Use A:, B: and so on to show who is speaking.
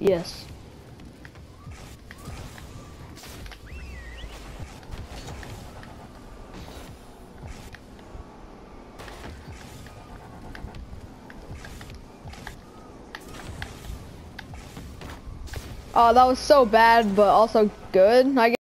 A: Yes. Oh, that was so bad, but also good. I guess.